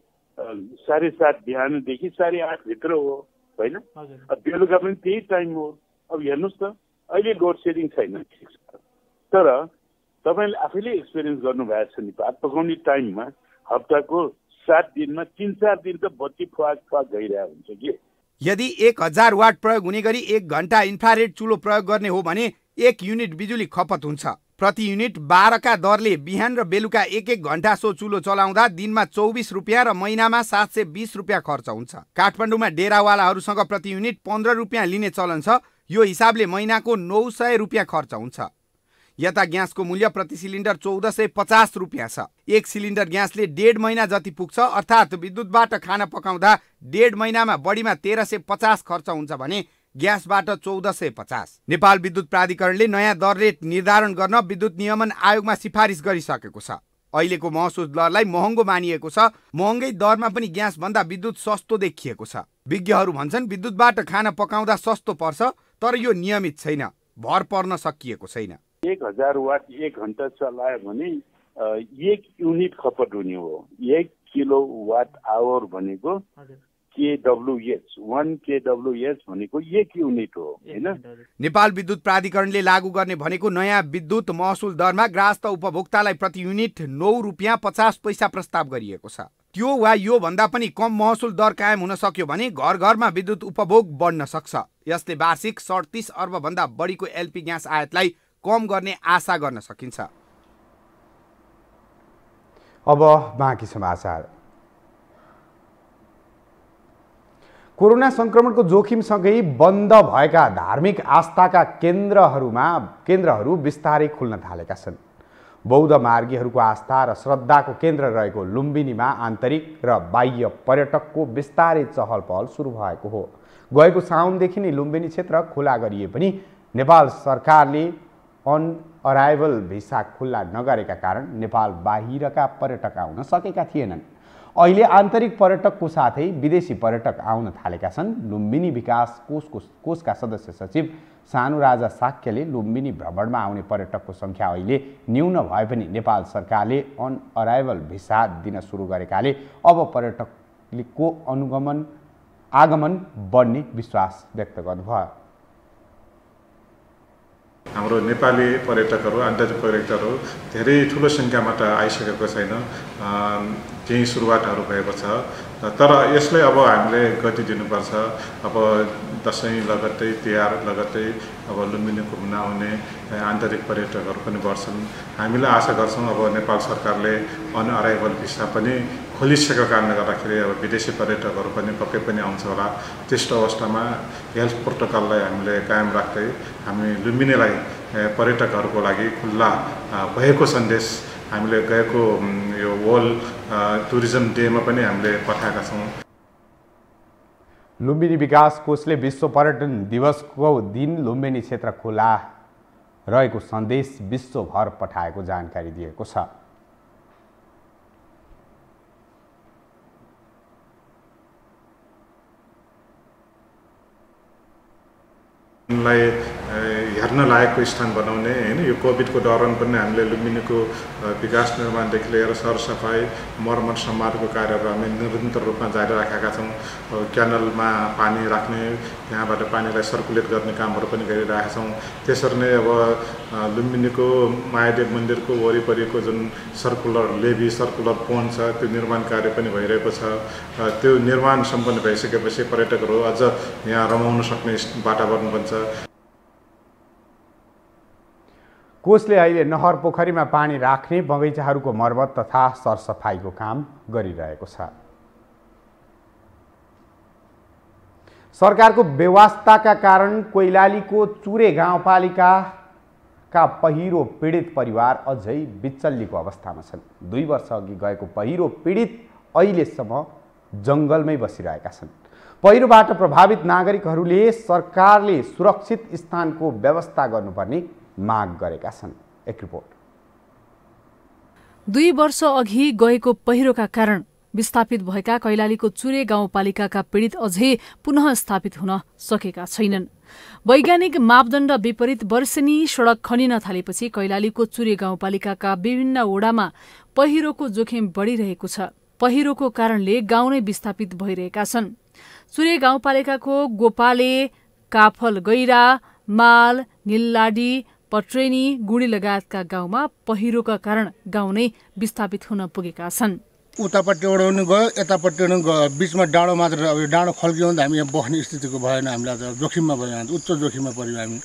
साढे सात बिहानदेखि साढे आठभित्र हो होइन? बेलुका पनि त्यही टाइम हो। अब हेर्नुहोस् त अहिले लोड सेडिङ छैन ठिक छ। तर तपाईँले आफैले एक्सपिरियन्स गर्नुभएको छ नि भात पकाउने टाइममा हप्ताको सात दिनमा तिन चार दिन त बत्ती फुवाक फुवाक गइरहेको हुन्छ कि? यदि एक हजार वाट प्रयोग हुने गरी एक घन्टा इन्फ्रारेड चुलो प्रयोग गर्ने हो भने एक युनिट बिजुली खपत हुन्छ। प्रति युनिट बाह्रका दरले बिहान र बेलुका एक एक घन्टा सो चुलो चलाउँदा दिनमा चौबिस रुपियाँ र महिनामा सात सय बिस रुपियाँ खर्च हुन्छ। काठमाडौँमा डेरावालाहरूसँग प्रति युनिट पन्ध्र रुपियाँ लिने चलन छ। यो हिसाबले महिनाको नौ सय रुपियाँ खर्च हुन्छ। यता ग्यासको मूल्य प्रति सिलिन्डर चौध सय पचास रुपियाँ छ। एक सिलिन्डर ग्यासले डेढ महिना जति पुग्छ अर्थात् विद्युतबाट खाना पकाउँदा डेढ महिनामा बढीमा तेह्र सय पचास खर्च हुन्छ भने ग्यासबाट चौध सय पचास। नेपाल विद्युत प्राधिकरणले नयाँ दर रेट निर्धारण गर्न विद्युत नियमन आयोगमा सिफारिस गरिसकेको छ। अहिलेको महसुस दरलाई महँगो मानिएको छ महँगै दरमा पनि ग्यास भन्दा विद्युत सस्तो देखिएको छ। विज्ञहरू भन्छन् विद्युतबाट खाना पकाउँदा सस्तो पर्छ तर यो नियमित छैन भर पर्न सकिएको छैन। एक हजार वाट एक घन्टा चलायो भने एक युनिट खपत हुने हो। एक किलो वाट आवर भनेको केडब्लुएच वान केडब्लुएच भनेको एक युनिट हो होइन? नेपाल विद्युत प्राधिकरणले लागू गर्ने भनेको नयाँ विद्युत महसुल दरमा ग्राहस्थ उपभोक्तालाई प्रति युनिट नौ रुपियाँ पचास पैसा प्रस्ताव गरिएको छ। त्यो वा यो भन्दा पनि कम महसुल दर कायम हुन सक्यो भने घर घरमा विद्युत उपभोग बढ्न सक्छ। यसले वार्षिक सडतिस अर्बभन्दा बढीको एलपी ग्यास आयातलाई कम गर्ने आशा गर्न सकिन्छ। अब बाँकी समाचार। कोरोना सङ्क्रमणको जोखिमसँगै बन्द भएका धार्मिक आस्थाका केन्द्रहरूमा केन्द्रहरू बिस्तारै खुल्न थालेका छन्। बौद्ध मार्गीहरूको आस्था र श्रद्धाको केन्द्र रहेको लुम्बिनीमा आन्तरिक र बाह्य पर्यटकको बिस्तारै चहल पहल सुरु भएको हो। गएको साउनदेखि नै लुम्बिनी क्षेत्र खुला गरिए पनि नेपाल सरकारले अन अराइभल भिसा खुल्ला नगरेका कारण नेपाल बाहिरका पर्यटक आउन सकेका थिएनन्। अहिले आन्तरिक पर्यटकको साथै विदेशी पर्यटक आउन थालेका छन्। लुम्बिनी विकास कोषको कोषका सदस्य सचिव सानु राजा साक्यले लुम्बिनी भ्रमणमा आउने पर्यटकको सङ्ख्या अहिले न्यून भए पनि नेपाल सरकारले अन अराइभल भिसा दिन सुरु गरेकाले अब पर्यटकको अनुगमन आगमन बढ्ने विश्वास व्यक्त गर्नुभयो। हाम्रो नेपाली पर्यटकहरू आन्तरिक पर्यटकहरू धेरै ठुलो सङ्ख्यामा त आइसकेको छैन। केही सुरुवातहरू भएको छ। तर यसलाई अब हामीले गति दिनुपर्छ। अब दसैँ लगत्तै तिहार लगत्तै अब लुम्बिनी घुम्न आउने आन्तरिक पर्यटकहरू पनि बढ्छन्। हामीले आशा गर्छौँ अब नेपाल सरकारले अन अराइभल भिसा पनि खोलिसकेको कारणले गर्दाखेरि अब विदेशी पर्यटकहरू पनि पक्कै पनि आउँछ होला। त्यस्तो अवस्थामा हेल्थ प्रोटोकललाई हामीले कायम राख्दै हामी लुम्बिनीलाई पर्यटकहरूको लागि खुल्ला भएको सन्देश हामीले गएको यो वर्ल्ड टुरिज्म डेमा पनि हामीले पठाएका छौँ। लुम्बिनी विकास कोषले विश्व पर्यटन दिवसको दिन लुम्बिनी क्षेत्र खुला रहेको सन्देश विश्वभर पठाएको जानकारी दिएको छ। लाई हेर्न लायकको स्थान बनाउने होइन? यो कोभिडको दौरान पनि हामीले लुम्बिनीको विकास निर्माणदेखि लिएर सरसफाइ मर्मत सम्हारको कार्यहरू हामी निरन्तर रूपमा जारी राखेका छौँ। क्यानलमा पानी राख्ने त्यहाँबाट पानीलाई सर्कुलेट गर्ने कामहरू पनि गरिरहेका छौँ। त्यसरी नै अब लुम्बिनीको मायादेव मन्दिरको वरिपरिको जुन सर्कुलर लेभी सर्कुलर पोन्ड छ त्यो निर्माण कार्य पनि भइरहेको छ। त्यो निर्माण सम्पन्न भइसकेपछि पर्यटकहरू अझ यहाँ रमाउन सक्ने वातावरण बन्छ। कोषले अहिले नहर पोखरीमा पानी राख्ने बगैँचाहरूको मर्मत तथा सरसफाइको काम गरिरहेको छ। सरकारको व्यवस्थाका कारण कोइलालीको चुरे गाउँपालिकाका पहिरो पीडित परिवार अझै बिचल्लीको अवस्थामा छन्। दुई वर्ष अघि गएको पहिरो पीडित अहिलेसम्म जङ्गलमै बसिरहेका छन्। पहिरोबाट प्रभावित नागरिकहरूले सरकारले सुरक्षित स्थानको व्यवस्था गर्नुपर्ने माग गरेका छन्। एक रिपोर्ट। दुई वर्ष अघि गएको पहिरोका कारण विस्थापित भएका कैलालीको चुरे गाउँपालिकाका पीडित अझै पुनः स्थापित हुन सकेका छैनन्। वैज्ञानिक मापदण्ड विपरीत वर्षेनी सड़क खनिन थालेपछि कैलालीको चुरे गाउँपालिकाका विभिन्न ओडामा पहिरोको जोखिम बढ़िरहेको छ। पहिरोको कारणले गाउँ नै विस्थापित भइरहेका छन्। चुरे गाउँपालिकाको गोपाले काफल गैरा माल निल्लाडी पट्रेनी गुडी लगायतका गाउँमा पहिरोका कारण गाउँ नै विस्थापित हुन पुगेका छन्। उतापट्टि ओडाउनु गयो यतापट्टि गयो। बिचमा डाँडो मात्र अब यो डाँडो खल्कियो भने त हामी यहाँ बस्ने स्थितिको भएन हामीलाई त जोखिममा भयो हामी उच्च जोखिममा पऱ्यो हामी।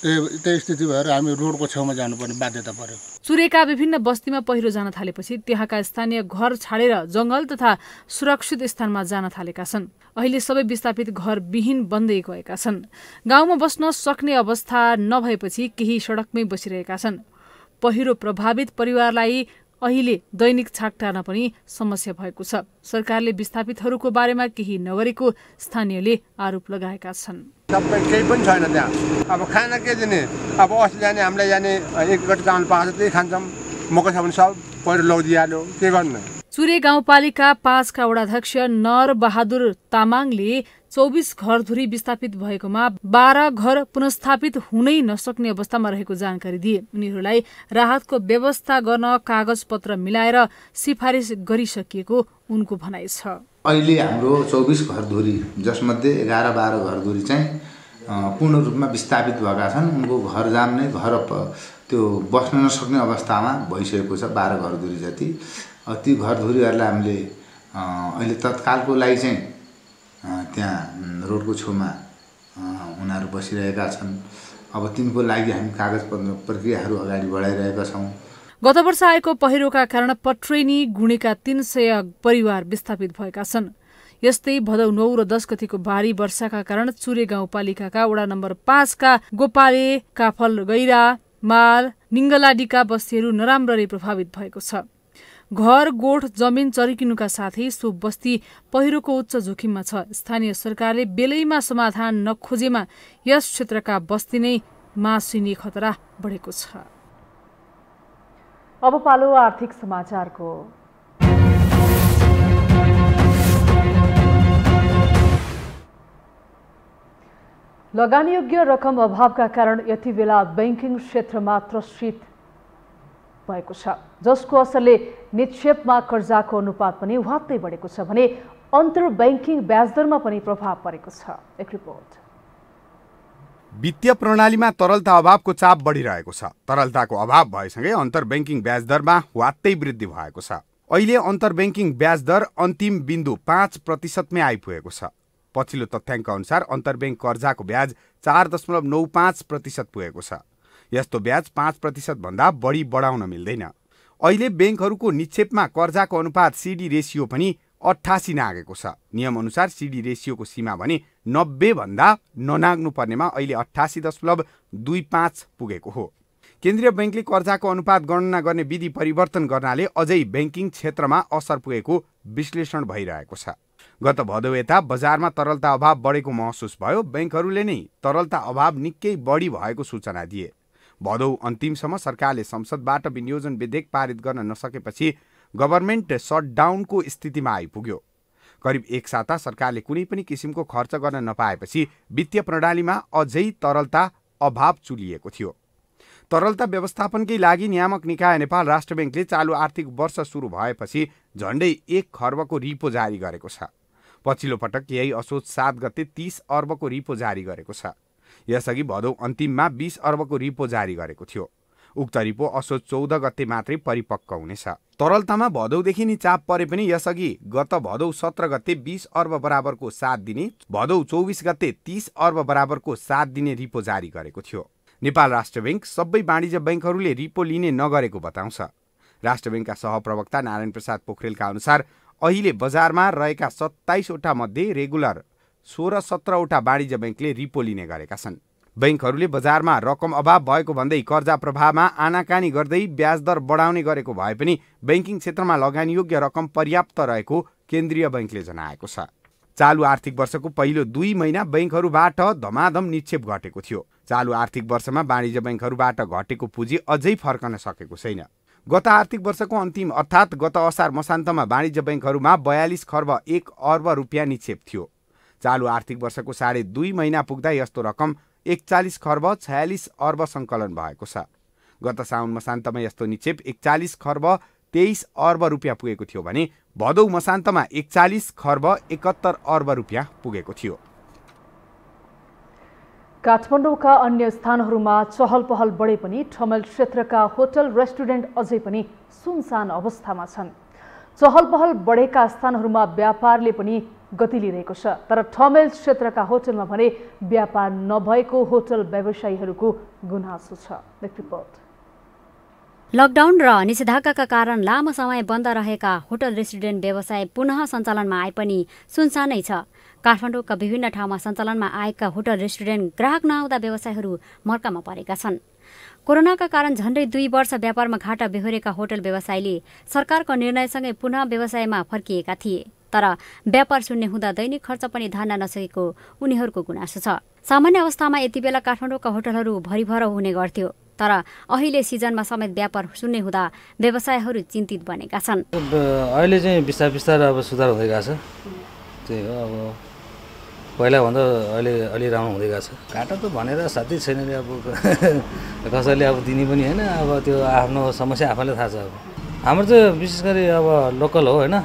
त्यही त्यही स्थिति भएर हामी रोडको छेउमा जानुपर्ने बाध्यता पर्यो। चुरेका विभिन्न बस्तीमा पहिरो जान थालेपछि त्यहाँका स्थानीय घर छाडेर जंगल तथा सुरक्षित स्थानमा जान थालेका छन्। अहिले सबै विस्थापित घर विहीन बन्दै गएका छन्। गाउँमा बस्न सक्ने अवस्था नभएपछि केही सड़कमै बसिरहेका छन्। पहिरो प्रभावित परिवारलाई अहिले दैनिक छाक टार्न पनि समस्या भएको छ। सरकारले विस्थापितहरूको बारेमा केही नगरेको स्थानीयले आरोप लगाएका छन्। सबै केही पनि छैन त्यहाँ। अब खाना के दिने? अब अस्ति जाने हामीलाई जाने एक गट चामल पाएको छ त्यही खान्छौँ। मकै छ भने सब पहिरो लगिदिइहाल्यो के गर्नु? चुरे गाउँपालिका पाँचका वडाध्यक्ष नर बहादुर तामाङले चौबिस घरधुरी विस्थापित भएकोमा बाह्र घर पुनस्थापित हुनै नसक्ने अवस्थामा रहेको जानकारी दिए। उनीहरूलाई राहतको व्यवस्था गर्न कागज पत्र मिलाएर सिफारिस गरिसकिएको उनको भनाइ छ। अहिले हाम्रो चौबिस घरधुरी जसमध्ये एघार बाह्र घरधुरी चाहिँ पूर्ण रूपमा विस्थापित भएका छन्। उनको घर जाम्ने घर त्यो बस्न नसक्ने अवस्थामा भइसकेको छ बाह्र घरधुरी जति। ती घरधुरीहरूलाई हामीले अहिले तत्कालको लागि चाहिँ त्यहाँ रोडको छेउमा उनीहरू बसिरहेका छन्। अब तिनको लागि हामी कागज प्रक्रियाहरू अगाडि बढाइरहेका छौँ। गत वर्ष आएको पहिरोका कारण पट्रेनी गुणेका तीन सय परिवार विस्थापित भएका छन्। यस्तै भदौ नौ र दस गतिको भारी वर्षाका कारण चुरे गाउँपालिकाका वडा नम्बर पाँचका गोपाले काफल गैरा माल निङ्गलाडीका बस्तीहरू नराम्ररी प्रभावित भएको छ। घर गोठ जमिन चर्किनुका साथै सो बस्ती पहिरोको उच्च जोखिममा छ। स्थानीय सरकारले बेलैमा समाधान नखोजेमा यस क्षेत्रका बस्ती नै मासिने खतरा बढेको छ। अब पालो आर्थिक समाचारको। लगानीयोग्य रकम अभावका कारण यति बेला ब्याङ्किङ क्षेत्रमा त्रसित भएको छ। जसको असरले निक्षेपमा कर्जाको अनुपात पनि वात्तै बढेको छ भने अन्तर ब्याङ्किङ ब्याजदरमा पनि प्रभाव परेको छ। एक रिपोर्ट। वित्तीय प्रणालीमा तरलता अभावको चाप बढिरहेको छ। तरलताको अभाव भएसँगै अन्तर ब्याङ्किङ ब्याज वात्तै वृद्धि भएको छ। अहिले अन्तर ब्याङ्किङ ब्याज अन्तिम बिन्दु पाँच प्रतिशतमै आइपुगेको छ। पछिल्लो तथ्याङ्क अनुसार अन्तर ब्याङ्क कर्जाको ब्याज चार दशमलव नौ पाँच प्रतिशत पुगेको छ। यस्तो ब्याज पाँच प्रतिशतभन्दा बढी बढाउन मिल्दैन। अहिले ब्याङ्कहरूको निक्षेपमा कर्जाको अनुपात सिडी रेसियो पनि अठासी नागेको छ। नियमअनुसार सिडी रेसियोको सीमा भने नब्बेभन्दा ननाग्नु पर्नेमा अहिले अठासी दशमलव दुई पाँच पुगेको हो। केन्द्रीय ब्याङ्कले कर्जाको अनुपात गणना गर्ने विधि परिवर्तन गर्नाले अझै ब्याङ्किङ क्षेत्रमा असर पुगेको विश्लेषण भइरहेको छ। गत भदौ यता बजारमा तरलता अभाव बढेको महसुस भयो। ब्याङ्कहरूले नै तरलता अभाव निकै बढी भएको सूचना दिए। भदौ अन्तिमसम्म सरकारले संसदबाट विनियोजन विधेयक पारित गर्न नसकेपछि गभर्मेन्ट सटडाउनको स्थितिमा आइपुग्यो। करिब एक साता सरकारले कुनै पनि किसिमको खर्च गर्न नपाएपछि वित्तीय प्रणालीमा अझै तरलता अभाव चुलिएको थियो। तरलता व्यवस्थापनकै लागि नियामक निकाय नेपाल राष्ट्र ब्याङ्कले चालु आर्थिक वर्ष सुरु भएपछि झण्डै एक खर्बको रिपो जारी गरेको छ। पछिल्लो पटक यही असोज सात गते तीस अर्बको रिपो जारी गरेको छ। यसअघि भदौ अन्तिममा बिस अर्बको रिपो जारी गरेको थियो। उक्त रिपो असोज चौध गते मात्रै परिपक्व हुनेछ। तरलतामा भदौदेखि नै चाप परे पनि यसअघि गत भदौ सत्र गते बिस अर्ब बराबरको सात दिने भदौ चौबिस गते तीस अर्ब बराबरको सात दिने रिपो जारी गरेको थियो। नेपाल राष्ट्र ब्याङ्क सबै वाणिज्य ब्याङ्कहरूले रिपो लिने नगरेको बताउँछ। राष्ट्र ब्याङ्कका सहप्रवक्ता नारायण प्रसाद पोखरेलका अनुसार अहिले बजारमा रहेका सत्ताइसवटा मध्ये रेगुलर सोह्र सत्रवटा वाणिज्य ब्याङ्कले रिपो लिने गरेका छन्। बैङ्कहरूले बजारमा रकम अभाव भएको भन्दै कर्जा प्रभावमा आनाकानी गर्दै ब्याज दर बढाउने गरेको भए पनि ब्याङ्किङ क्षेत्रमा लगानीयोग्य रकम पर्याप्त रहेको केन्द्रीय बैङ्कले जनाएको छ। चालु आर्थिक वर्षको पहिलो दुई महिना बैङ्कहरूबाट धमाधम निक्षेप घटेको थियो। चालु आर्थिक वर्षमा वाणिज्य बैङ्कहरूबाट घटेको पुँजी अझै फर्कन सकेको छैन। गत आर्थिक वर्षको अन्तिम अर्थात् गत असार मसान्तमा वाणिज्य बैङ्कहरूमा बयालिस खर्ब एक अर्ब रुपियाँ निक्षेप थियो। चालु आर्थिक वर्षको साढे दुई महिना पुग्दा यस्तो रकम एकचालिस खर्ब छयालिस अर्ब सङ्कलन भएको छ। गत साउन मसान्तमा यस्तो निक्षेप एकचालिस खर्ब तेइस अर्ब रुपियाँ पुगेको थियो भने भदौ मसान्तमा एकचालिस खर्ब एकहत्तर अर्ब रुपियाँ पुगेको थियो। काठमाडौँका अन्य स्थानहरूमा चहल पहल बढे पनि ठमेल क्षेत्रका होटल रेस्टुरेन्ट अझै पनि सुनसान अवस्थामा छन्। चहल पहल बढेका स्थानहरूमा व्यापारले पनि गति लिइरहेको छ। तर ठमेल क्षेत्रका होटलमा भने व्यापार नभएको होटल व्यवसायीहरूको गुनासो छ। लकडाउन र निषेधाज्ञाका कारण लामो समय बन्द रहेका होटल रेस्टुरेन्ट व्यवसाय पुनः सञ्चालनमा आए पनि सुनसानै छ। काठमाडौँका विभिन्न ठाउँमा सञ्चालनमा आएका होटल रेस्टुरेन्ट ग्राहक नआउँदा व्यवसायहरू मर्कामा परेका छन्। कोरोनाका कारण झण्डै दुई वर्ष व्यापारमा घाटा बेहोरेका होटल व्यवसायले सरकारको निर्णयसँगै पुनः व्यवसायमा फर्किएका थिए। तर व्यापार शून्य हुँदा दैनिक खर्च पनि धान्न नसकेको उनीहरूको गुनासो छ। सामान्य अवस्थामा यति बेला काठमाडौँका होटलहरू भरिभर हुने गर्थ्यो तर अहिले सिजनमा समेत व्यापार शून्य हुँदा व्यवसायहरू चिन्तित बनेका छन्। अहिले चाहिँ बिस्तारै बिस्तारै अब सुधार हुँदै गएको छ। त्यही हो अब पहिलाभन्दा अहिले अलि राम्रो हुँदै गएको छ। घाटा त भनेर साथै छैन नि अब कसैले अब दिने पनि होइन अब त्यो आफ्नो समस्या आफैलाई थाहा छ अब। हाम्रो चाहिँ विशेष गरी अब लोकल हो होइन।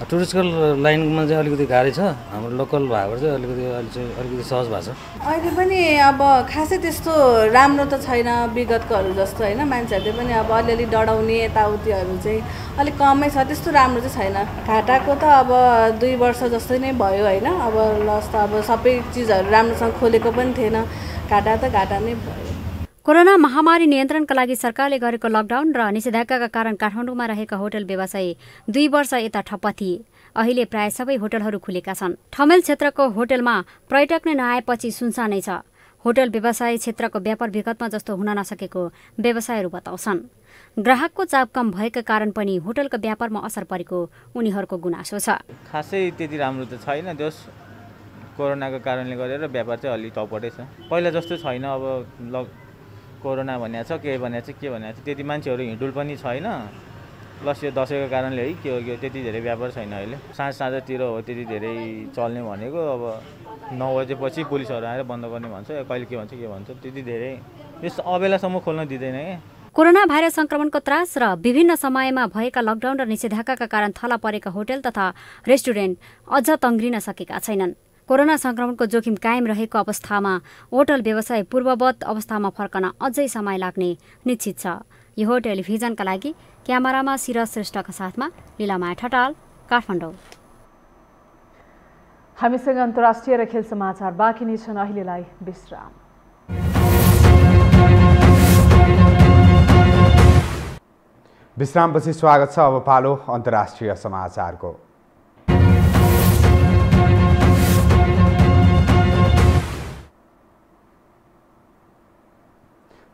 टुरिस्टको लाइनमा चाहिँ अलिकति गाह्रै छ। हाम्रो लोकल भएर चाहिँ अलिकति अहिले चाहिँ अलिकति सहज भएको छ। अहिले पनि अब खासै त्यस्तो राम्रो त छैन विगतकोहरू जस्तो होइन मान्छेहरूले पनि अब अलिअलि डढाउने यताउतिहरू चाहिँ अलिक कमै छ। त्यस्तो राम्रो चाहिँ छैन। घाटाको त अब दुई वर्ष जस्तै नै भयो होइन। अब लस त अब सबै चिजहरू राम्रोसँग खोलेको पनि थिएन। घाटा त घाटा नै भयो। कोरोना महामारी नियन्त्रणका लागि सरकारले गरेको लकडाउन र निषेधाज्ञाका कारण काठमाडौँमा रहेका होटल व्यवसायी दुई वर्ष यता ठप्प थिए अहिले प्राय सबै होटलहरू खुलेका छन्। ठमेल क्षेत्रको होटलमा पर्यटक नै नआएपछि सुनसानै छ। होटल व्यवसाय क्षेत्रको व्यापार विगतमा जस्तो हुन नसकेको व्यवसायहरू बताउँछन्। ग्राहकको चाप कम भएका कारण पनि होटलको व्यापारमा असर परेको उनीहरूको गुनासो छ। खासै त्यति राम्रो त छैन। कोरोनाको कारणले गरेर व्यापार चाहिँ अलिक चौपटै छ। पहिला जस्तो छैन। अब कोरोना भनेको छ के भनेको छ के भनेको छ त्यति मान्छेहरू हिँडुल पनि छैन। प्लस यो दसैँको कारणले है के हो के त्यति धेरै व्यापार छैन अहिले। साँझ साँझतिर हो त्यति धेरै चल्ने भनेको अब नौ बजेपछि पुलिसहरू आएर बन्द गर्ने भन्छ कहिले के भन्छ के भन्छ त्यति धेरै। यस अबेलासम्म खोल्न दिँदैन क्या कोरोना भाइरस संक्रमणको त्रास र विभिन्न समयमा भएका लकडाउन र निषेधाज्ञाका कारण थला परेका होटल तथा रेस्टुरेन्ट अझ तङ्ग्रिन सकेका छैनन्। कोरोना संक्रमणको जोखिम कायम रहेको अवस्थामा होटल व्यवसाय पूर्ववत अवस्थामा फर्कन अझै समय लाग्ने निश्चित छ। यो टेलिभिजनका लागि। क्यामेरामा सिरज श्रेष्ठका साथमा लिलामाया ठटाल काठमाडौँ। हामीसँग अन्तर्राष्ट्रिय र खेल समाचार बाँकी नै छन् अहिलेलाई विश्राम। विश्रामपछि स्वागत छ अब पालो अन्तर्राष्ट्रिय समाचारको।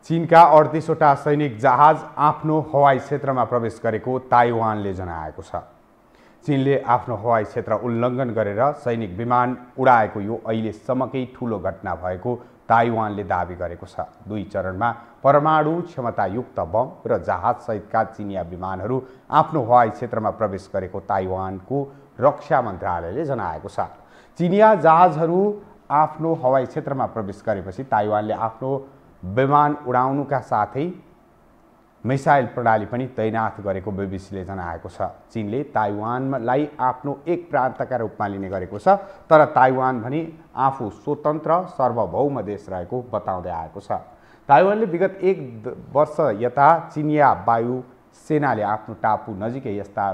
चीनका अडतिसवटा सैनिक जहाज आफ्नो हवाई क्षेत्रमा प्रवेश गरेको ताइवानले जनाएको छ। चीनले आफ्नो हवाई क्षेत्र उल्लङ्घन गरेर सैनिक विमान उडाएको यो अहिलेसम्मकै ठुलो घटना भएको ताइवानले दावी गरेको छ। दुई चरणमा परमाणु क्षमतायुक्त बम र जहाजसहितका चिनिया विमानहरू आफ्नो हवाई क्षेत्रमा प्रवेश गरेको ताइवानको रक्षा मन्त्रालयले जनाएको छ। चिनिया जहाजहरू आफ्नो हवाई क्षेत्रमा प्रवेश गरेपछि ताइवानले आफ्नो विमान उडाउनुका साथै मिसाइल प्रणाली पनि तैनात गरेको बिबिसीले जनाएको छ। चिनले ताइवानलाई आफ्नो एक प्रान्तका रूपमा लिने गरेको छ तर ताइवान भने आफू स्वतन्त्र सार्वभौम देश रहेको बताउँदै आएको छ। ताइवानले विगत एक वर्ष यता चिनिया वायु सेनाले आफ्नो टापु नजिकै यस्ता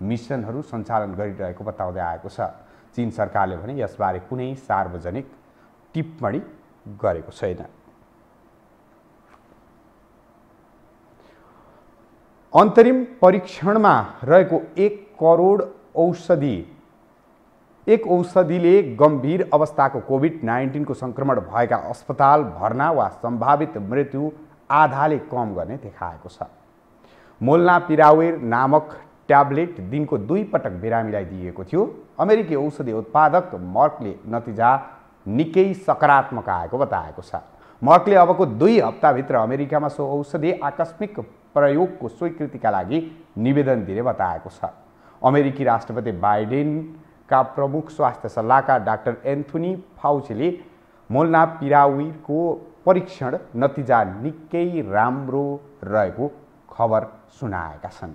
मिसनहरू सञ्चालन गरिरहेको बताउँदै आएको छ। चिन सरकारले भने यसबारे कुनै सार्वजनिक टिप्पणी गरेको छैन। अन्तरिम परीक्षणमा रहेको एक करोड औषधि एक औषधिले गम्भीर अवस्थाको कोभिड नाइन्टिनको सङ्क्रमण भएका अस्पताल भर्ना वा सम्भावित मृत्यु आधाले कम गर्ने देखाएको छ। मोल्ना पिरावेर नामक ट्याब्लेट दिनको दुई पटक बिरामीलाई दिएको थियो। अमेरिकी औषधि उत्पादक मर्कले नतिजा निकै सकारात्मक आएको बताएको छ। मर्कले अबको दुई हप्ताभित्र अमेरिकामा सो औषधि आकस्मिक प्रयोगको स्वीकृतिका लागि निवेदन दिने बताएको छ। अमेरिकी राष्ट्रपति बाइडेनका प्रमुख स्वास्थ्य सल्लाहकार डाक्टर एन्थोनी फाउचीले मोल्ना पिराविरको परीक्षण नतिजा निकै राम्रो रहेको खबर सुनाएका छन्।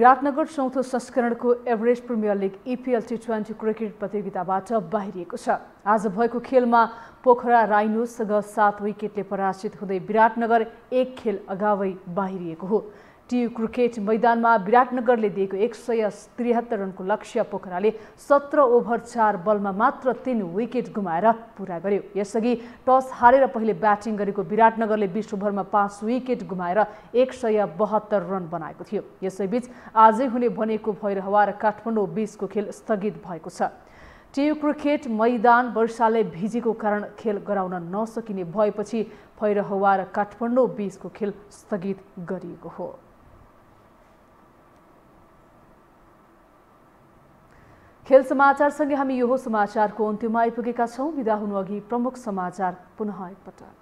विराटनगर चौथो संस्करणको Everest premier league EPL T twenty cricket प्रतियोगिताबाट बाहिरिएको छ। आज भएको खेलमा पोखरा राइनोसँग सात विकेटले पराजित हुँदै विराटनगर एक खेल अगावै बाहिरिएको हो। टियु क्रिकेट मैदानमा विराटनगरले दिएको एक सय त्रिहत्तर रनको लक्ष्य पोखराले सत्र ओभर चार बलमा मात्र तिन विकेट गुमाएर पुरा गर्यो। यसअघि टस हारेर पहिले ब्याटिङ गरेको विराटनगरले बिस ओभरमा पाँच विकेट गुमाएर एक सय बहत्तर रन बनाएको थियो। यसैबीच आजै हुने भनेको भैरहवा र काठमाडौँ बिचको खेल स्थगित भएको छ। टियु क्रिकेट मैदान वर्षाले भिजेको कारण खेल गराउन नसकिने भएपछि भैरहवा र काठमाडौँ बिचको खेल स्थगित गरिएको हो। खेल समाचारसँगै हामी यो समाचारको अन्त्यमा आइपुगेका छौँ। विदा हुनु अघि प्रमुख समाचार पुनः एकपटक।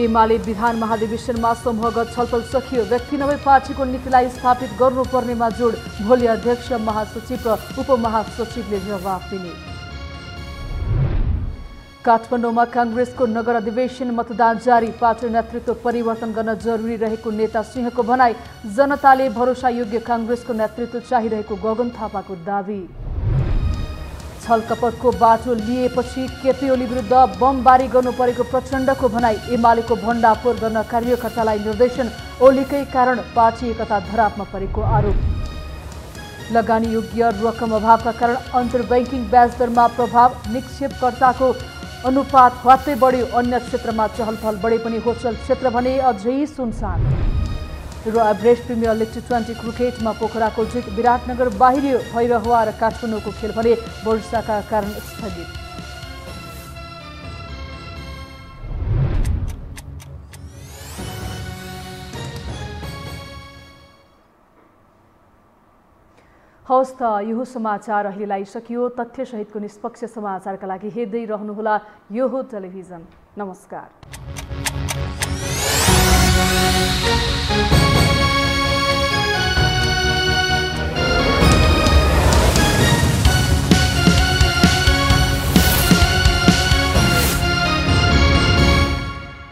एमाले विधान महाधिवेशनमा समूहगत छलफल सकियो। व्यक्ति नभई पार्टीको नीतिलाई स्थापित गर्नुपर्नेमा जोड भोलि अध्यक्ष महासचिव र उपमहासचिवले जवाफ दिने। काठमाडौँमा काङ्ग्रेसको नगर अधिवेशन मतदान जारी। पार्टी नेतृत्व परिवर्तन गर्न जरुरी रहेको नेता सिंहको भनाई जनताले भरोसायोग्य काङ्ग्रेसको नेतृत्व चाहिरहेको गगन थापाको दावी। छलकपटको बाटो लिएपछि केपी ओली विरुद्ध बमबारी गर्नु परेको प्रचण्डको भनाई एमालेको भण्डाफोर गर्न कार्यकर्तालाई निर्देशन ओलीकै कारण पार्टी एकता धरापमा परेको आरोप। लगानी योग्य रकम अभावका कारण अन्तर ब्याङ्किङ ब्याज दरमा प्रभाव निक्षेपकर्ताको अनुपात ह्वात्तै बढ्यो अन्य क्षेत्रमा चहलपहल बढे पनि होटल क्षेत्र भने अझै सुनसान। र Everest premier league T twenty क्रिकेटमा पोखराको जित विराटनगर बाहिरियो भैरहवा र काठमाडौँको खेल भने वर्षाका कारण स्थगित। हौस् त यो समाचार अहिलेलाई सकियो तथ्यसहितको निष्पक्ष समाचारका लागि हेर्दै रहनुहोला यो हो टेलिभिजन। नमस्कार।